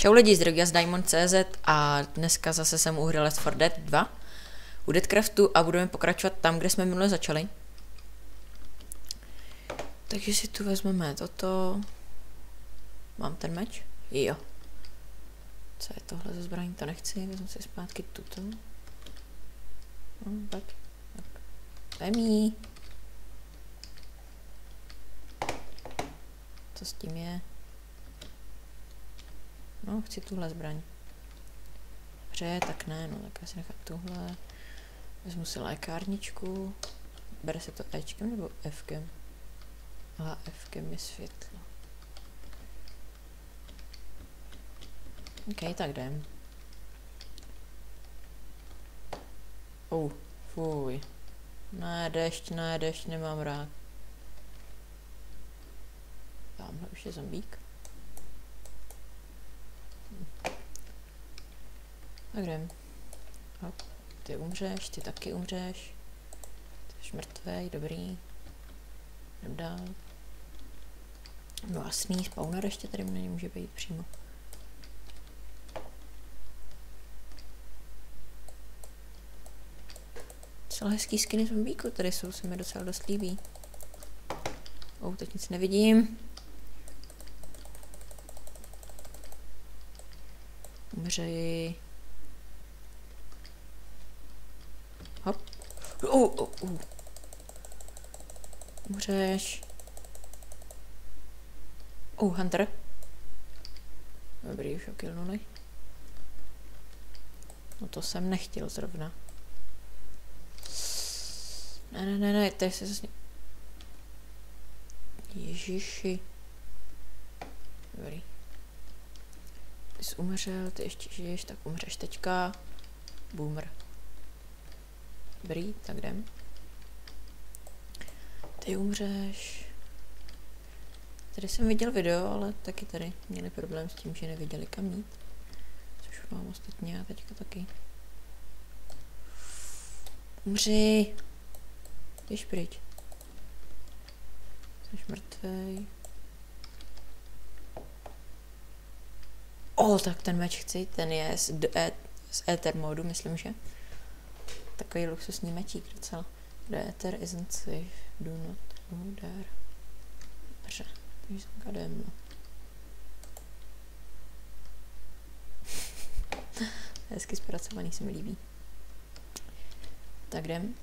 Čau lidi z Drogas Diamond.cz a dneska zase jsem u hry Left 4 Dead 2 u Deadcraftu a budeme pokračovat tam, kde jsme minule začali. Takže si tu vezmeme toto. Mám ten meč? Jo. Co je tohle za zbraní? To nechci, vezmu si zpátky tuto. No, tak. tak. Vemí. Co s tím je? No, chci tuhle zbraň. Dobře, tak ne, no tak já si nechám tuhle. Vezmu si lékárničku. Bere se to Ečkem nebo Fkem? Aha, Fkem je světlo. OK, tak jdem. Oh, fuj. Ne, dešť, ne, dešť nemám rád. Tamhle už je zombík. Jdem. Hop. Ty umřeš, ty taky umřeš. Ty jsi mrtvej, dobrý. Jdem dál. No jasný, spawner ještě tady na může být přímo. Docela hezký skiny zombíku tady jsou, se mi docela dost líbí. Oh, teď nic nevidím. Umřej. Hop. Uh, uh, uh. Umřeš. Uh, Hunter. Dobrý, už ho killnuli. No to jsem nechtěl zrovna. Ne, ne, ne, ne, tady se zase... Ježiši. Dobrý. Ty jsi umřel, ty ještě žiješ, tak umřeš teďka. Boomer. Dobrý, tak jdem. Ty umřeš. Tady jsem viděl video, ale taky tady měli problém s tím, že nevěděli kam jít. Což mám ostatně já teďka taky. Umři! Běž pryč. Jsi mrtvej. O, tak ten meč chci, ten je z, e, z Ether modu, myslím, že. Takový luxusní mečík docela. The Ether isn't safe, do not go there. Dobře, takže jsem jdem, no. Hezky zpracovaný, se mi líbí. Tak jdem.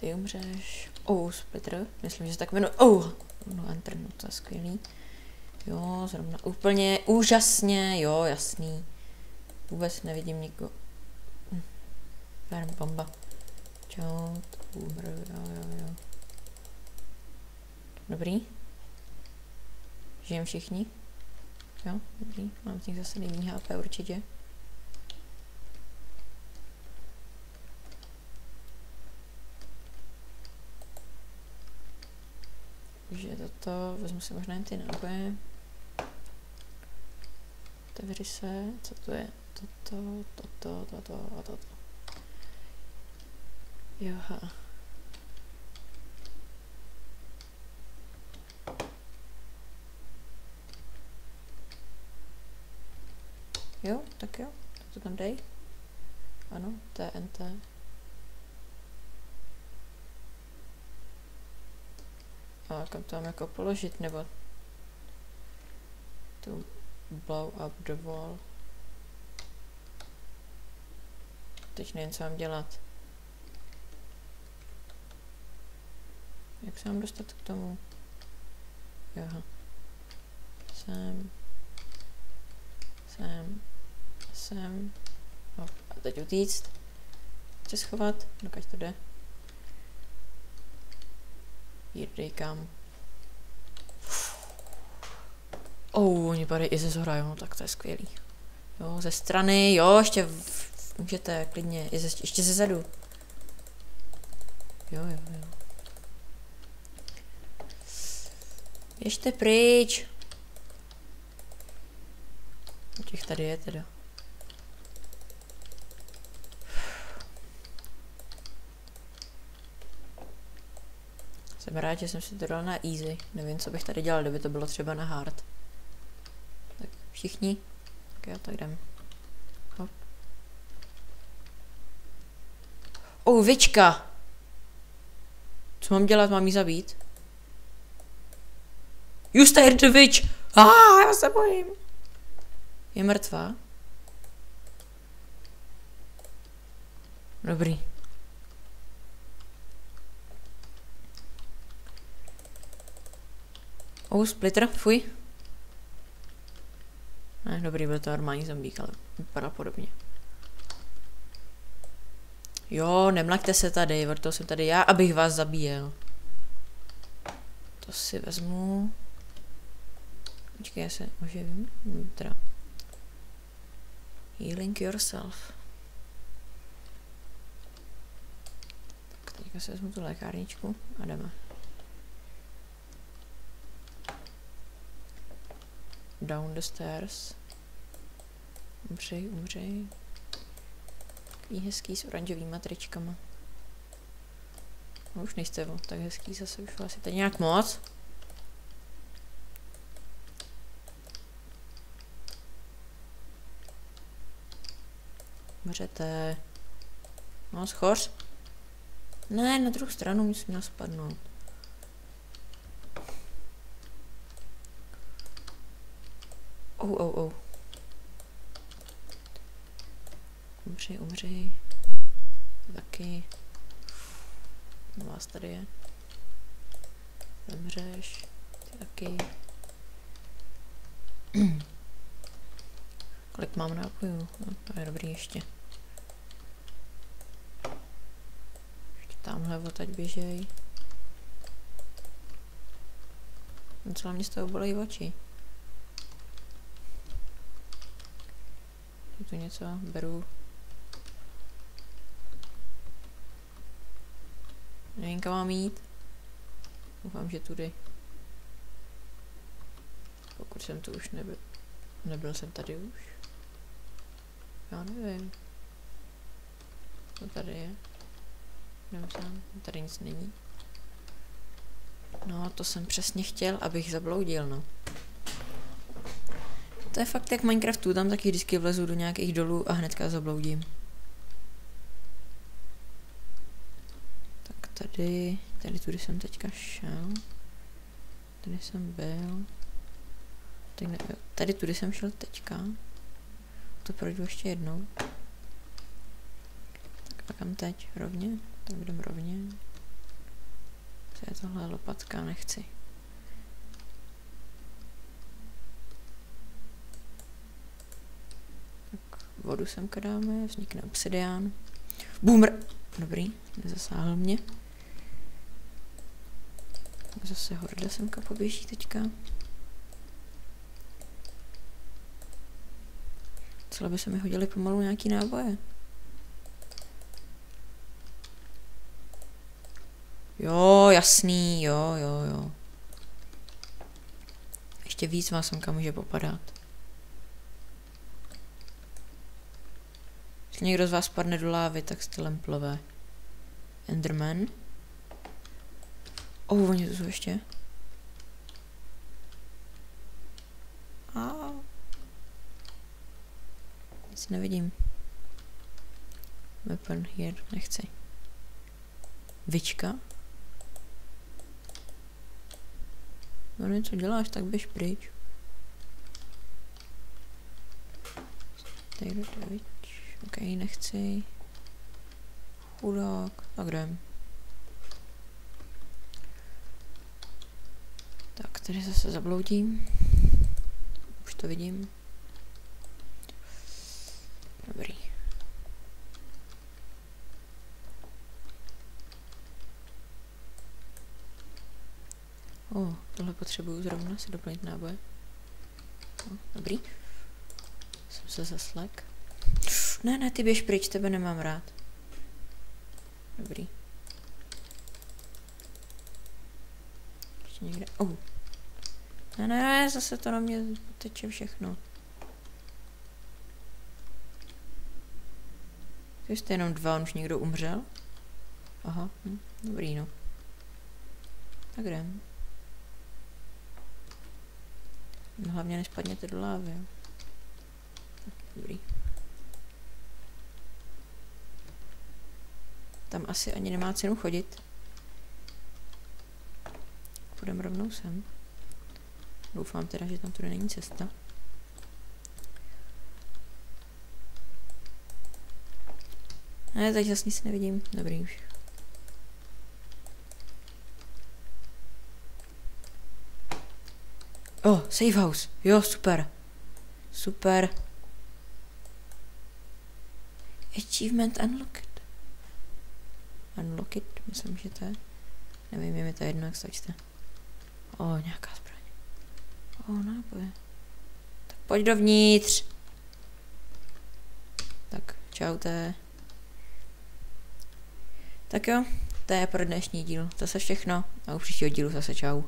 Ty umřeš. Oh, splitter. Myslím, že se tak jmenuje. Oh, no enter, no to je skvělý. Jo, zrovna úplně úžasně, jo, jasný. Vůbec nevidím nikoho. Hm. bomba. Čau, umr, jo, jo, jo. Dobrý. Žijem všichni? Jo, dobrý. Mám z nich zase nejméně HP určitě. Takže toto, vezmu si možná jen ty náboje. Otevři se, co to je? Toto, toto, toto a toto. Joha. Jo, tak jo, to tam dej. Ano, TNT. A kam to mám jako položit, nebo tu blow up the wall. Teď nevím, co mám dělat. Jak se mám dostat k tomu? Jo. Sem. Sem. Sem. No, a teď utíct. Chci schovat, dokud to jde. Here kam. Oh, oni padají i ze zhora, jo, tak to je skvělý. Jo, ze strany, jo, ještě v, můžete klidně, i ze, ještě ze zadu. Jo, jo, jo. Ještě pryč. Těch tady je teda. Jsem rád, že jsem si to dal na easy. Nevím, co bych tady dělal, kdyby to bylo třeba na hard. Všichni? Tak já tak jdem. Hop. Oh, vička! Co mám dělat? Mám jí zabít? You stay the witch! Ah, já se bojím. Je mrtvá? Dobrý. Oh, splitter, fuj. Ne, dobrý, byl to normální zombík, ale vypadá podobně. Jo, nemlaďte se tady, vrtou jsem tady já, abych vás zabíjel. To si vezmu. Počkej, já se oživím. Teda. Healing yourself. Tak teďka si vezmu tu lékárničku a jdeme. Down the stairs. Umřej, umřej. Takový hezký s oranžovými tričkama. No už nejste tak hezký, zase už asi tady nějak moc. Umřete. No, schoř. Ne, na druhou stranu musím měl spadnout. Oh, oh, oh. Umři, umři. Taky. Vás tady je. Zemřeš. Ty taky. Kolik mám nápojů? No, to je dobrý ještě. Ještě tamhle odtaď běžej. Docela mě z toho bolí oči. Je tu něco? Beru. Nevím, kam mám jít. Doufám, že tudy. Pokud jsem tu už nebyl. Nebyl jsem tady už. Já nevím. Co tady je? Nevím sám. Tady nic není. No, to jsem přesně chtěl, abych zabloudil, no. To je fakt jak Minecraftu, tam taky vždycky vlezu do nějakých dolů a hnedka zabloudím. Tak tady, tady tudy jsem teďka šel. Tady jsem byl. Tady, tady tudy jsem šel teďka. To projdu ještě jednou. Tak a kam teď? Rovně? Tak jdem rovně. Co je tohle lopatka? Nechci. vodu sem dáme, vznikne obsidián. Boomer! Dobrý, nezasáhl mě. Zase horda semka poběží teďka. Celé by se mi hodili pomalu nějaký náboje. Jo, jasný, jo, jo, jo. Ještě víc vás semka může popadat. Když někdo z vás padne do lávy, tak jste lemplové. Enderman. Oh, oni tu jsou ještě. A. Nic nevidím. Weapon here, nechci. Vička. No něco děláš, tak běž pryč. Tady to Ok, nechci. Chudák. Tak jdem. Tak, tady zase zabloudím. Už to vidím. Dobrý. O, oh, tohle potřebuju zrovna si doplnit náboje. No, dobrý. Jsem se zaslek. Ne, ne, ty běž pryč, tebe nemám rád. Dobrý. Ještě někde, oh. Ne, ne, zase to na mě teče všechno. To jste jenom dva, on už někdo umřel? Aha, hm, dobrý no. Tak jdem. No, hlavně nespadněte do lávy. Dobrý. Tam asi ani nemá cenu chodit. Půjdeme rovnou sem. Doufám teda, že tam tudy není cesta. Ne, teď zase nic nevidím. Dobrý už. Oh, safe house. Jo, super. Super. Achievement unlocked. Unlocked, myslím, že to je. Nevím, je mi to jedno, jak se čte. O, oh, nějaká zbraň. O, oh, náboje. Tak pojď dovnitř. Tak, čaute. Tak jo, to je pro dnešní díl. To se všechno a u příštího dílu zase čau.